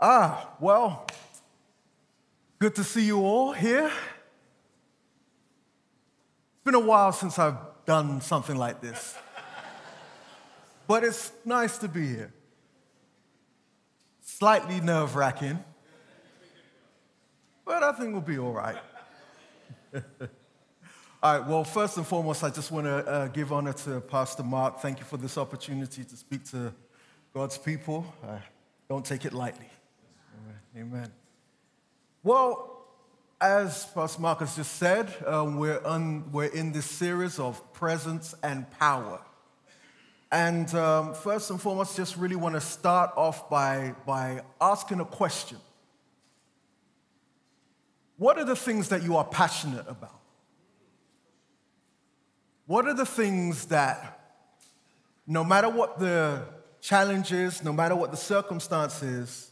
Ah, well, good to see you all here. It's been a while since I've done something like this, but it's nice to be here. Slightly nerve wracking, but I think we'll be all right. all right, well, first and foremost, I just want to uh, give honor to Pastor Mark. Thank you for this opportunity to speak to God's people. Uh, don't take it lightly. Amen. Well, as Pastor Marcus just said, um, we're, un, we're in this series of presence and power. And um, first and foremost, just really want to start off by, by asking a question. What are the things that you are passionate about? What are the things that, no matter what the challenges, no matter what the circumstances,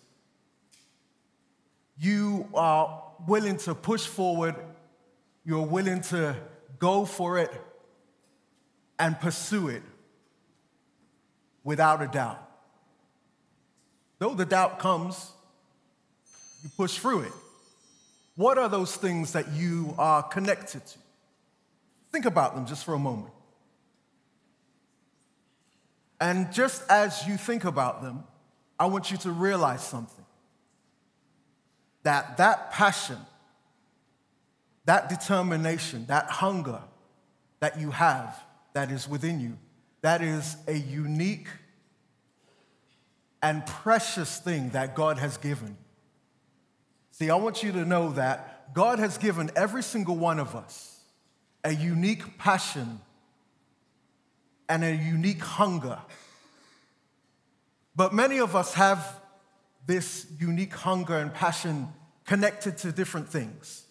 you are willing to push forward, you're willing to go for it and pursue it without a doubt. Though the doubt comes, you push through it. What are those things that you are connected to? Think about them just for a moment. And just as you think about them, I want you to realize something that that passion, that determination, that hunger that you have that is within you, that is a unique and precious thing that God has given. See, I want you to know that God has given every single one of us a unique passion and a unique hunger. But many of us have this unique hunger and passion connected to different things.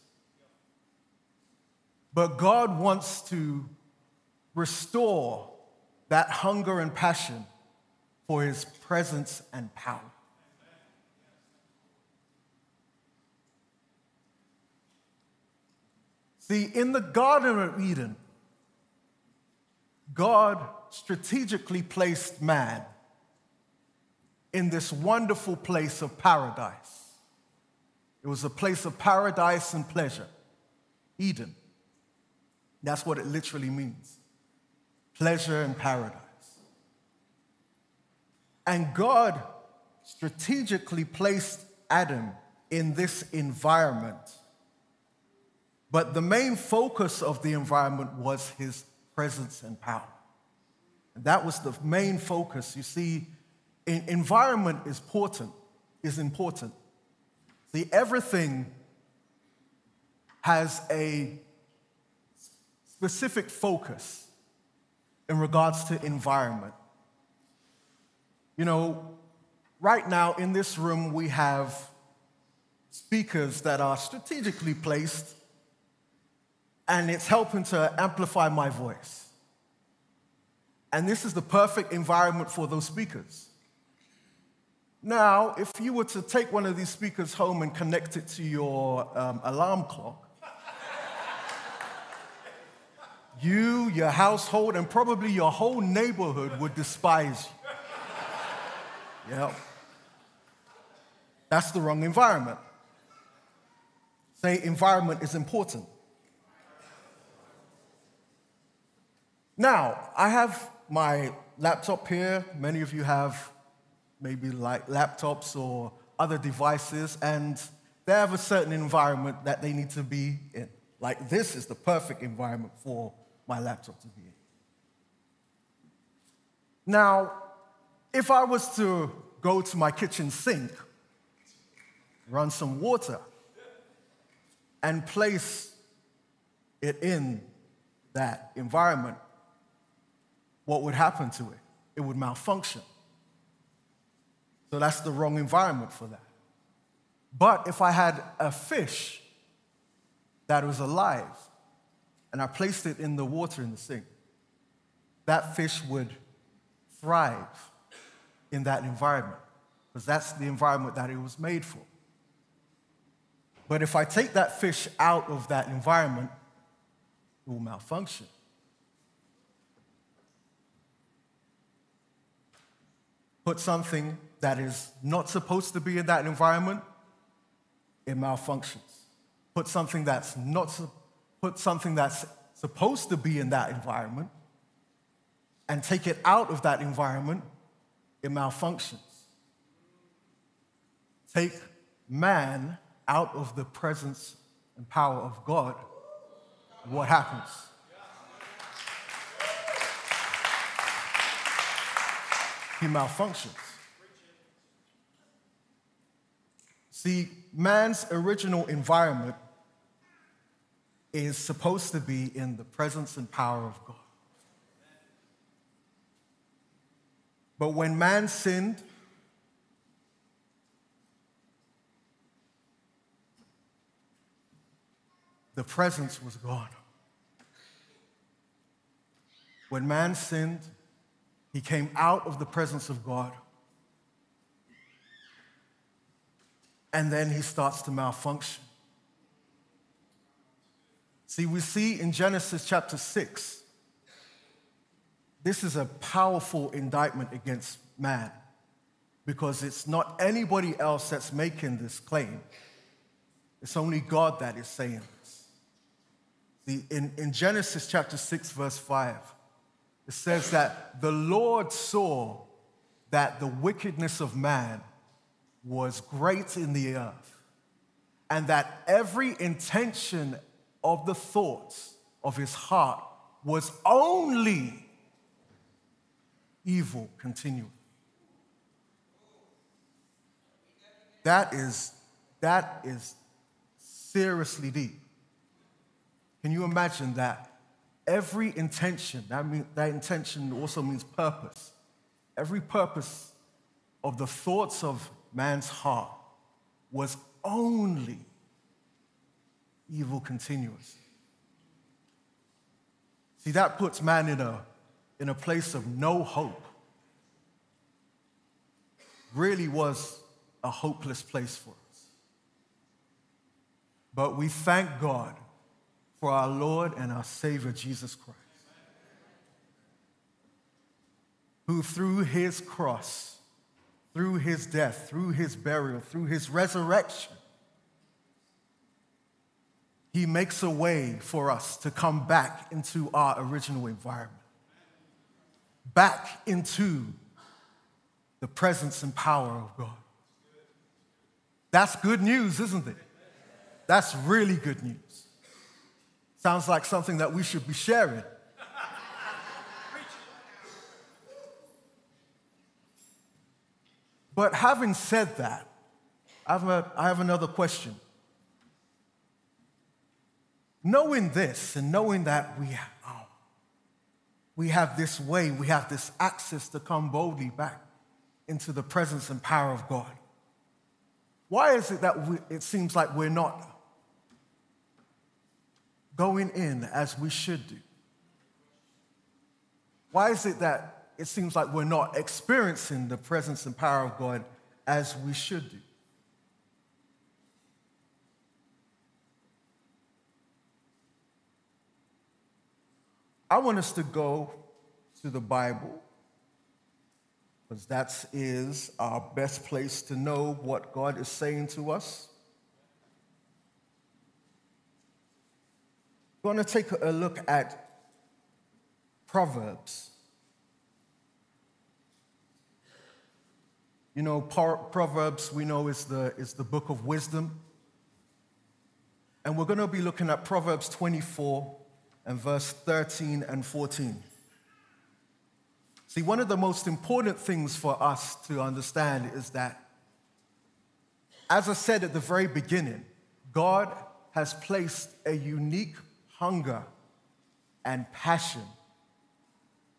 But God wants to restore that hunger and passion for his presence and power. See, in the Garden of Eden, God strategically placed man in this wonderful place of paradise. It was a place of paradise and pleasure, Eden. That's what it literally means pleasure and paradise. And God strategically placed Adam in this environment. But the main focus of the environment was his presence and power. And that was the main focus. You see, environment is important, is important. See, everything has a specific focus in regards to environment. You know, right now in this room, we have speakers that are strategically placed, and it's helping to amplify my voice. And this is the perfect environment for those speakers. Now, if you were to take one of these speakers home and connect it to your um, alarm clock, you, your household, and probably your whole neighborhood would despise you. Yep. That's the wrong environment. Say, environment is important. Now, I have my laptop here. Many of you have maybe like laptops or other devices, and they have a certain environment that they need to be in. Like, this is the perfect environment for my laptop to be in. Now, if I was to go to my kitchen sink, run some water, and place it in that environment, what would happen to it? It would malfunction. So that's the wrong environment for that. But if I had a fish that was alive and I placed it in the water in the sink, that fish would thrive in that environment because that's the environment that it was made for. But if I take that fish out of that environment, it will malfunction. Put something that is not supposed to be in that environment, it malfunctions. Put something that's not put something that's supposed to be in that environment and take it out of that environment, it malfunctions. Take man out of the presence and power of God, what happens? He malfunctions. See, man's original environment is supposed to be in the presence and power of God. But when man sinned, the presence was gone. When man sinned, he came out of the presence of God. And then he starts to malfunction. See, we see in Genesis chapter 6, this is a powerful indictment against man because it's not anybody else that's making this claim. It's only God that is saying this. See, in, in Genesis chapter 6, verse 5, it says that the Lord saw that the wickedness of man was great in the earth, and that every intention of the thoughts of his heart was only evil continually. That is, that is seriously deep. Can you imagine that? Every intention, that, mean, that intention also means purpose. Every purpose of the thoughts of man's heart was only evil continuous. See, that puts man in a, in a place of no hope. Really was a hopeless place for us. But we thank God for our Lord and our Savior, Jesus Christ, who through his cross, through his death, through his burial, through his resurrection, he makes a way for us to come back into our original environment, back into the presence and power of God. That's good news, isn't it? That's really good news. Sounds like something that we should be sharing. But having said that, I have, a, I have another question. Knowing this and knowing that we, oh, we have this way, we have this access to come boldly back into the presence and power of God, why is it that we, it seems like we're not going in as we should do? Why is it that it seems like we're not experiencing the presence and power of God as we should do? I want us to go to the Bible because that is our best place to know what God is saying to us. We're going to take a look at Proverbs. You know, Proverbs, we know, is the, is the book of wisdom. And we're going to be looking at Proverbs 24 and verse 13 and 14. See, one of the most important things for us to understand is that, as I said at the very beginning, God has placed a unique hunger and passion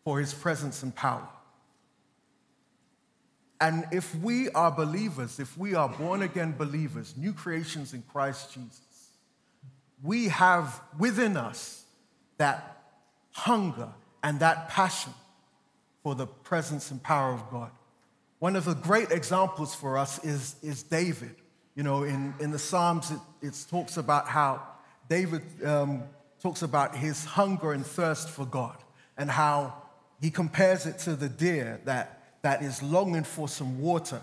for his presence and power. And if we are believers, if we are born again believers, new creations in Christ Jesus, we have within us that hunger and that passion for the presence and power of God. One of the great examples for us is, is David. You know, in, in the Psalms, it, talks about how David um, talks about his hunger and thirst for God and how he compares it to the deer that, that is longing for some water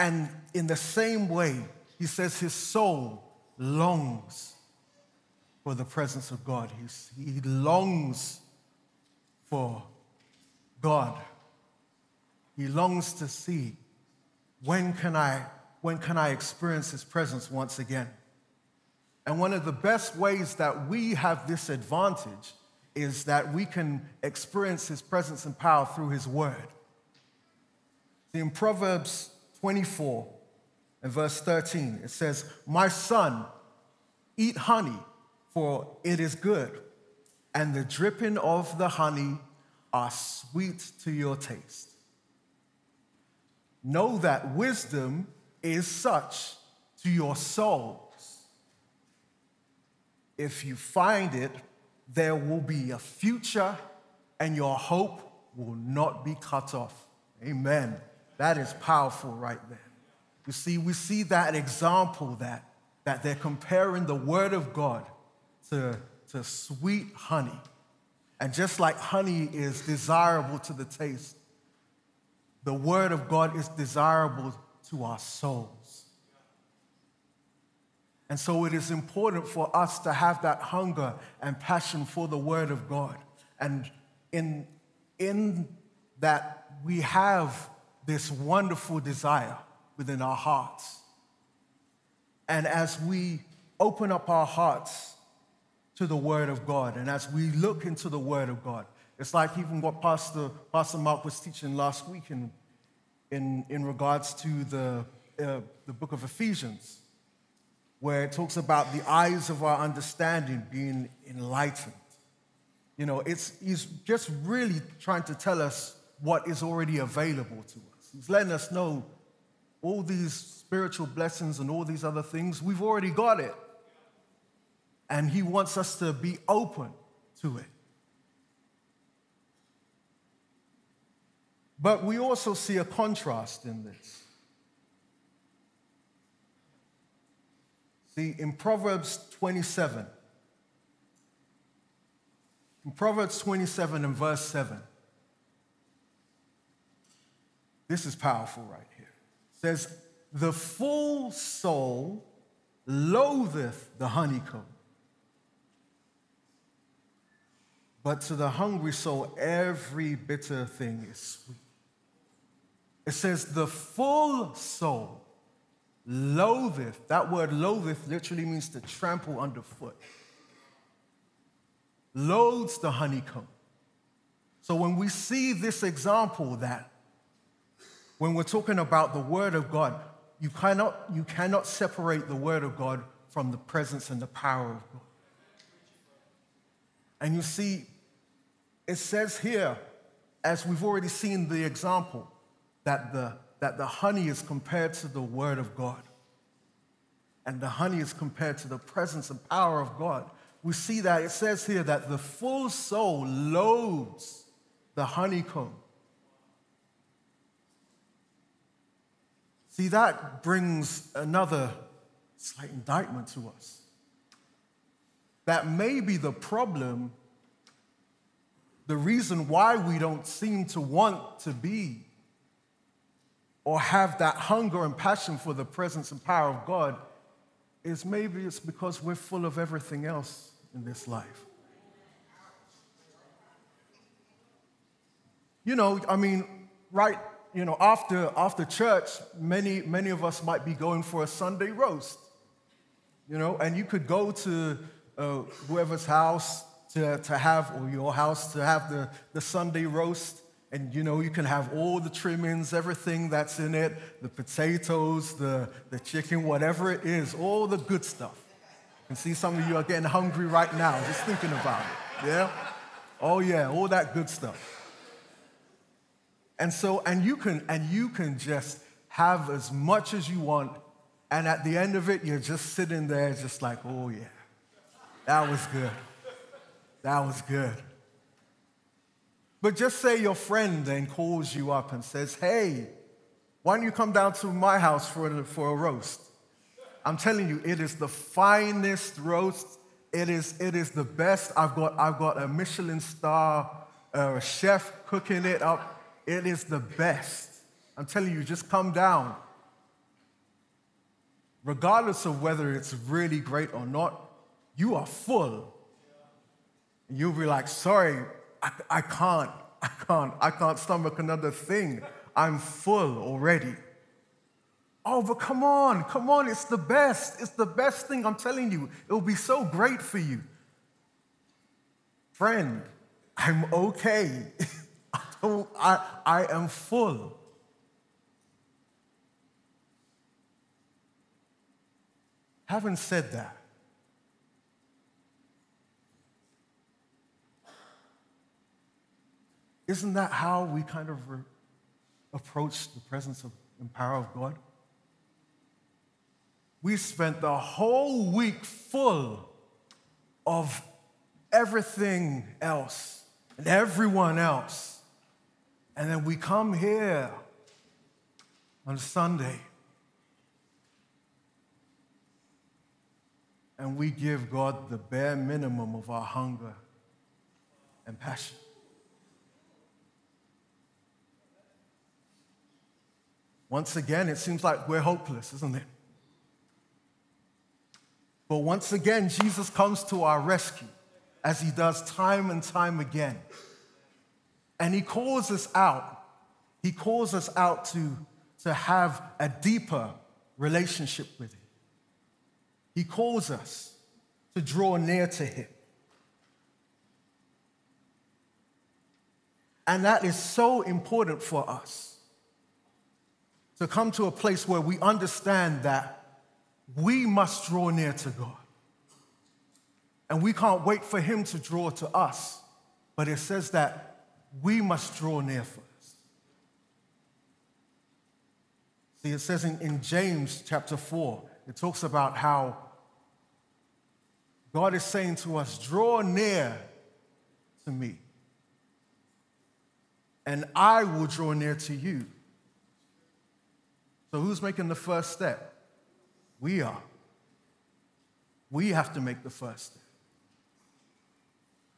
And in the same way, he says his soul longs for the presence of God. He's, he longs for God. He longs to see when can I when can I experience his presence once again? And one of the best ways that we have this advantage is that we can experience his presence and power through his word. In Proverbs 24 and verse 13, it says, My son, eat honey, for it is good, and the dripping of the honey are sweet to your taste. Know that wisdom is such to your souls. If you find it, there will be a future and your hope will not be cut off. Amen. That is powerful right there. You see, we see that example that, that they're comparing the word of God to, to sweet honey. And just like honey is desirable to the taste, the word of God is desirable to our souls. And so it is important for us to have that hunger and passion for the Word of God. And in, in that, we have this wonderful desire within our hearts. And as we open up our hearts to the Word of God, and as we look into the Word of God, it's like even what Pastor, Pastor Mark was teaching last week in, in, in regards to the, uh, the book of Ephesians where it talks about the eyes of our understanding being enlightened. You know, it's, he's just really trying to tell us what is already available to us. He's letting us know all these spiritual blessings and all these other things, we've already got it. And he wants us to be open to it. But we also see a contrast in this. See, in Proverbs 27, in Proverbs 27 and verse 7, this is powerful right here. It says, The full soul loatheth the honeycomb, but to the hungry soul every bitter thing is sweet. It says, The full soul loatheth. That word loatheth literally means to trample underfoot. Loathes the honeycomb. So when we see this example that when we're talking about the word of God, you cannot, you cannot separate the word of God from the presence and the power of God. And you see, it says here, as we've already seen the example, that the that the honey is compared to the Word of God. And the honey is compared to the presence and power of God. We see that it says here that the full soul loads the honeycomb. See, that brings another slight indictment to us. That may be the problem, the reason why we don't seem to want to be or have that hunger and passion for the presence and power of God is maybe it's because we're full of everything else in this life. You know, I mean, right, you know, after, after church, many, many of us might be going for a Sunday roast, you know, and you could go to uh, whoever's house to, to have, or your house to have the, the Sunday roast and you know, you can have all the trimmings, everything that's in it the potatoes, the, the chicken, whatever it is, all the good stuff. And see some of you are getting hungry right now just thinking about it. Yeah? Oh, yeah, all that good stuff. And so, and you can, and you can just have as much as you want, and at the end of it, you're just sitting there, just like, oh, yeah, that was good. That was good. But just say your friend then calls you up and says, Hey, why don't you come down to my house for a, for a roast? I'm telling you, it is the finest roast. It is, it is the best. I've got, I've got a Michelin star uh, chef cooking it up. It is the best. I'm telling you, just come down regardless of whether it's really great or not, you are full. You'll be like, sorry, I, I can't, I can't, I can't stomach another thing. I'm full already. Oh, but come on, come on, it's the best. It's the best thing, I'm telling you. It will be so great for you. Friend, I'm okay. I, don't, I, I am full. Having said that, isn't that how we kind of re- approach the presence of, and power of God? We spent the whole week full of everything else and everyone else. And then we come here on Sunday and we give God the bare minimum of our hunger and passion. Once again, it seems like we're hopeless, isn't it? But once again, Jesus comes to our rescue, as he does time and time again. And he calls us out. He calls us out to, to have a deeper relationship with him. He calls us to draw near to Him. And that is so important for us to come to a place where we understand that we must draw near to God. And we can't wait for Him to draw to us, but it says that we must draw near first. See, it says in, in James chapter 4, it talks about how God is saying to us, draw near to me, and I will draw near to you. So, who's making the first step? We are. We have to make the first step.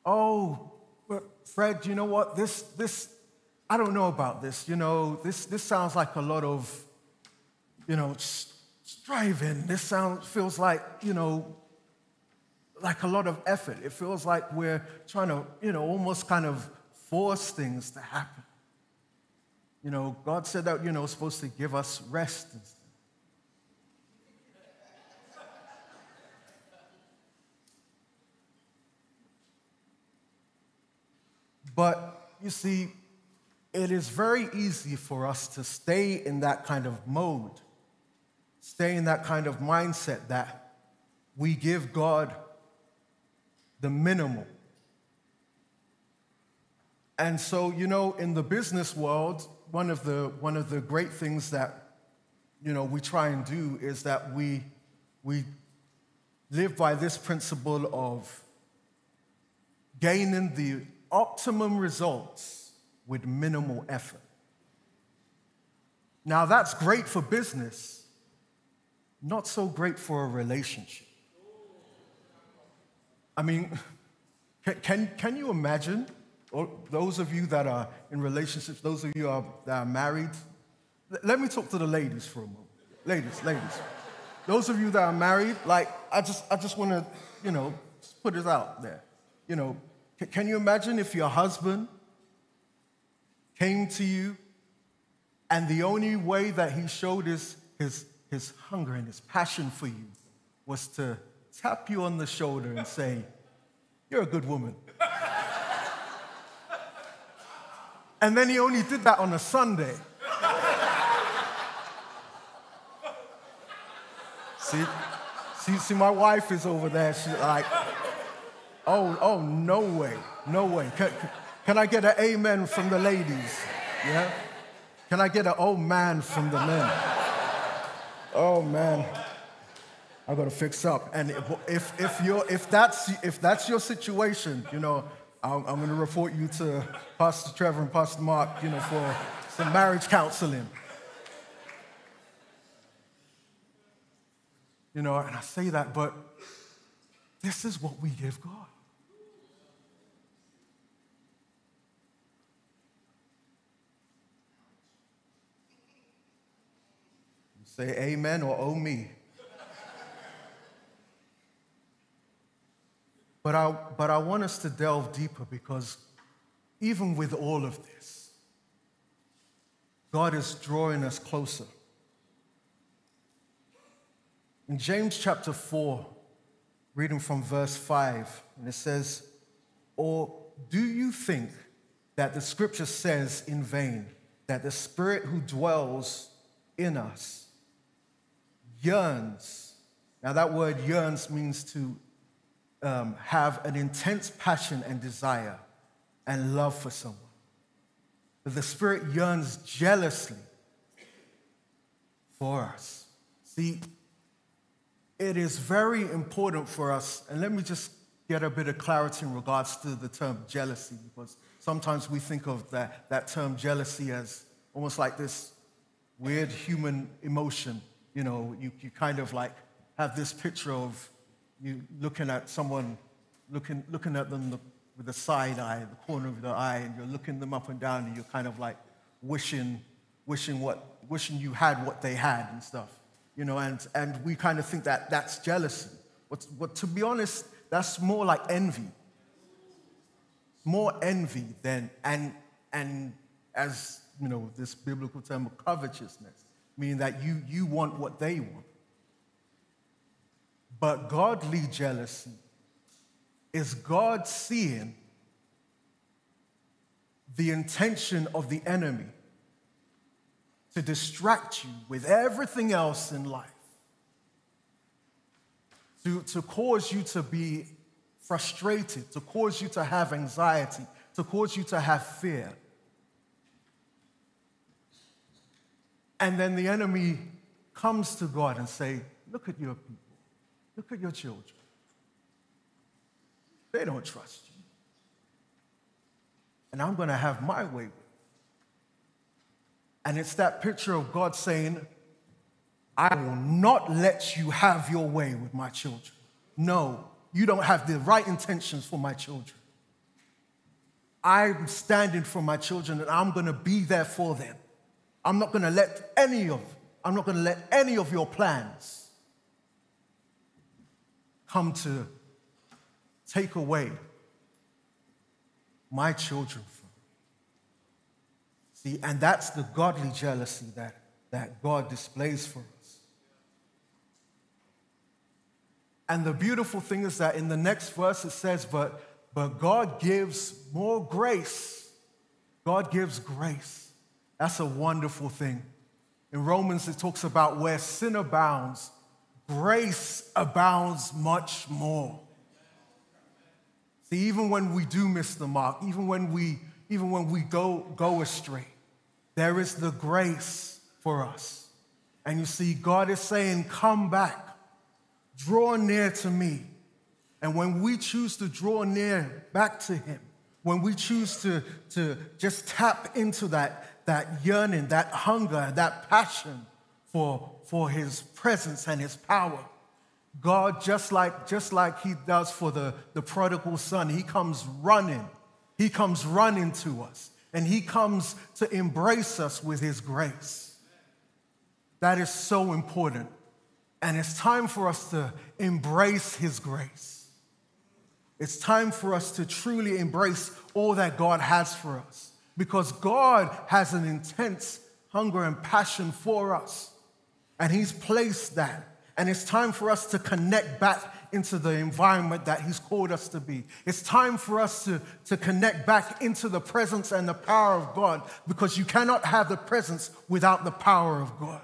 Oh, but Fred, you know what? This, this, I don't know about this. You know, this, this sounds like a lot of, you know, striving. This sounds, feels like, you know, like a lot of effort. It feels like we're trying to, you know, almost kind of force things to happen. You know, God said that, you know, supposed to give us rest. But you see, it is very easy for us to stay in that kind of mode, stay in that kind of mindset that we give God the minimal. And so, you know, in the business world, one of the, one of the great things that, you know, we try and do is that we, we live by this principle of gaining the optimum results with minimal effort. Now, that's great for business, not so great for a relationship. I mean, can, can, can you imagine, those of you that are in relationships, those of you are, that are married, let me talk to the ladies for a moment. Ladies, ladies. Those of you that are married, like, I just, I just want to, you know, put it out there. You know, can you imagine if your husband came to you and the only way that he showed his, his, his hunger and his passion for you was to tap you on the shoulder and say, You're a good woman. And then he only did that on a Sunday. see, see, see, my wife is over there. She's like, Oh, oh, no way, no way. Can, can I get an amen from the ladies? Yeah? Can I get an oh man from the men? Oh man. I got to fix up. And if, if, you're, if, that's, if that's your situation, you know, I'm, I'm going to report you to Pastor Trevor and Pastor Mark, you know, for some marriage counseling. You know, and I say that, but this is what we give God. Say amen or oh me. But I, but I want us to delve deeper because even with all of this, God is drawing us closer. In James chapter 4, reading from verse 5, and it says, Or do you think that the scripture says in vain that the Spirit who dwells in us yearns? Now, that word yearns means to um, have an intense passion and desire and love for someone. But the Spirit yearns jealously for us. See, it is very important for us, and let me just get a bit of clarity in regards to the term jealousy, because sometimes we think of that, that term jealousy as almost like this weird human emotion. You know, you, you kind of like have this picture of you looking at someone, looking, looking at them with a side eye, the corner of the eye, and you're looking them up and down, and you're kind of like wishing, wishing, what, wishing you had what they had and stuff. You know, and, and we kind of think that that's jealousy. But, but to be honest, that's more like envy. More envy than, and, and as, you know, this biblical term of covetousness, meaning that you, you want what they want. But godly jealousy is God seeing the intention of the enemy to distract you with everything else in life, to, to cause you to be frustrated, to cause you to have anxiety, to cause you to have fear. And then the enemy comes to God and say, look at your people. Look at your children. They don't trust you. And I'm going to have my way. And it's that picture of God saying, I will not let you have your way with my children. No, you don't have the right intentions for my children. I'm standing for my children and I'm going to be there for them. I'm not going to let any of I'm not going to let any of your plans come to take away my children from. See, and that's the godly jealousy that, that God displays for us. And the beautiful thing is that in the next verse it says, but, but God gives more grace. God gives grace. That's a wonderful thing. In Romans, it talks about where sin abounds, grace abounds much more. See, even when we do miss the mark, even when we, even when we go, go astray, there is the grace for us. And you see, God is saying, Come back, draw near to me. And when we choose to draw near back to Him, when we choose to, to just tap into that, that yearning, that hunger, that passion for, for his presence and his power. God, just like, just like he does for the, the prodigal son, he comes running. He comes running to us and he comes to embrace us with his grace. That is so important. And it's time for us to embrace his grace. It's time for us to truly embrace all that God has for us because God has an intense hunger and passion for us. And He's placed that. And it's time for us to connect back into the environment that He's called us to be. It's time for us to, to connect back into the presence and the power of God because you cannot have the presence without the power of God.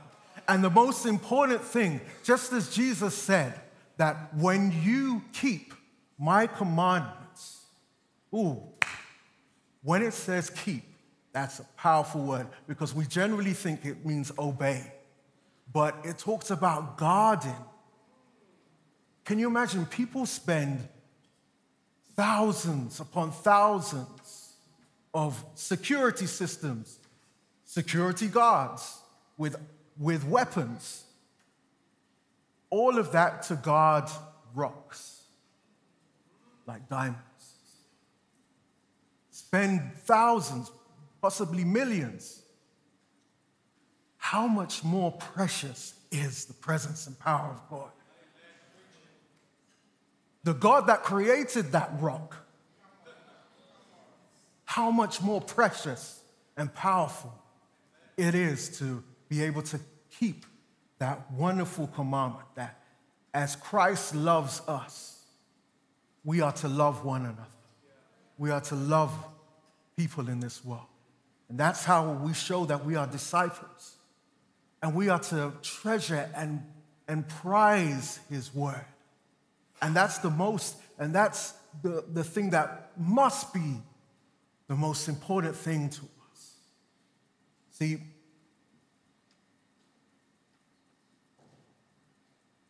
And the most important thing, just as Jesus said, that when you keep my commandments, ooh, when it says keep, that's a powerful word because we generally think it means obey but it talks about guarding. Can you imagine people spend thousands upon thousands of security systems, security guards with, with weapons, all of that to guard rocks like diamonds. Spend thousands, possibly millions how much more precious is the presence and power of God? the God that created that rock, how much more precious and powerful it is to be able to keep that wonderful commandment that as Christ loves us, we are to love one another. We are to love people in this world. And that's how we show that we are disciples. And we are to treasure and, and prize his word. And that's the most, and that's the, the thing that must be the most important thing to us. See,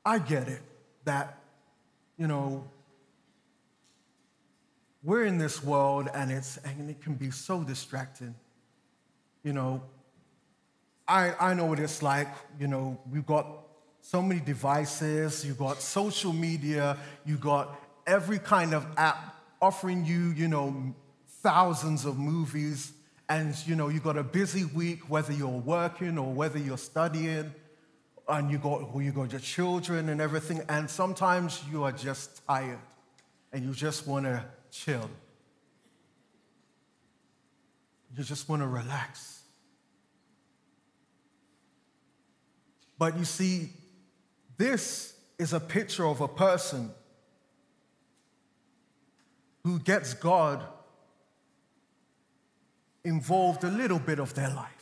I get it that, you know, we're in this world and it's and it can be so distracting. You know, I, I know what it's like. You know, we've got so many devices, you've got social media, you've got every kind of app offering you, you know, thousands of movies. And, you know, you've got a busy week, whether you're working or whether you're studying, and you got, you got your children and everything. And sometimes you are just tired and you just want to chill. You just want to relax. But you see, this is a picture of a person who gets God involved a little bit of their life.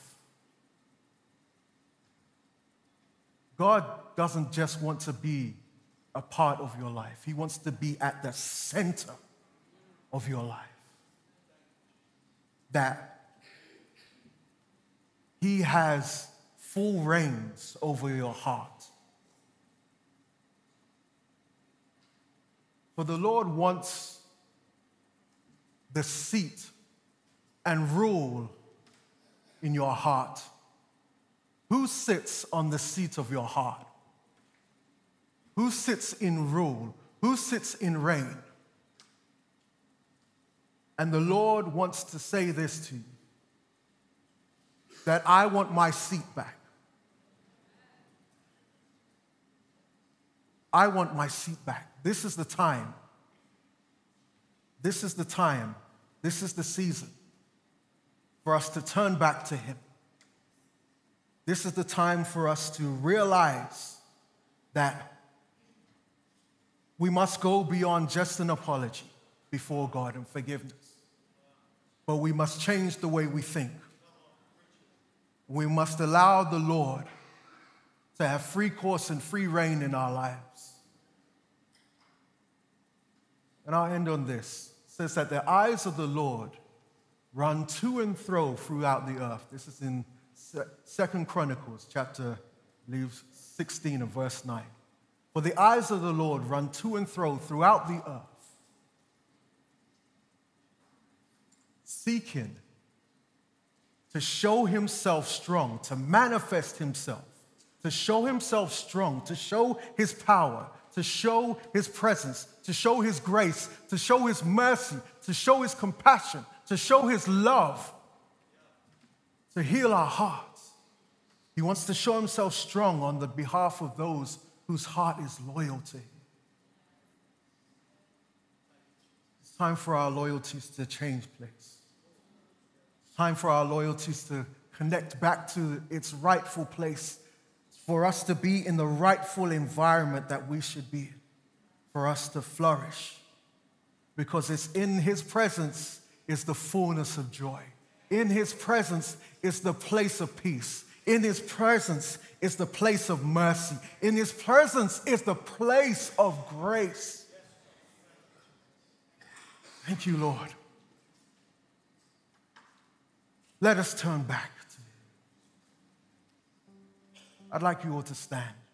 God doesn't just want to be a part of your life, He wants to be at the center of your life. That He has full reigns over your heart. For the Lord wants the seat and rule in your heart. Who sits on the seat of your heart? Who sits in rule? Who sits in reign? And the Lord wants to say this to you that I want my seat back. I want my seat back. This is the time. This is the time. This is the season for us to turn back to Him. This is the time for us to realize that we must go beyond just an apology before God and forgiveness. But we must change the way we think. We must allow the Lord to have free course and free reign in our lives. And I'll end on this. It says that the eyes of the Lord run to and fro throughout the earth. This is in Second Chronicles, chapter leaves 16 and verse 9. For the eyes of the Lord run to and fro throughout the earth, seeking to show himself strong, to manifest himself, to show himself strong, to show his power, to show his presence, to show his grace, to show his mercy, to show his compassion, to show his love, to heal our hearts. He wants to show himself strong on the behalf of those whose heart is loyal to him. It's time for our loyalties to change place. It's time for our loyalties to connect back to its rightful place, for us to be in the rightful environment that we should be, for us to flourish. Because it's in his presence is the fullness of joy. In his presence is the place of peace. In his presence is the place of mercy. In his presence is the place of grace. Thank you, Lord. Let us turn back. I'd like you all to stand.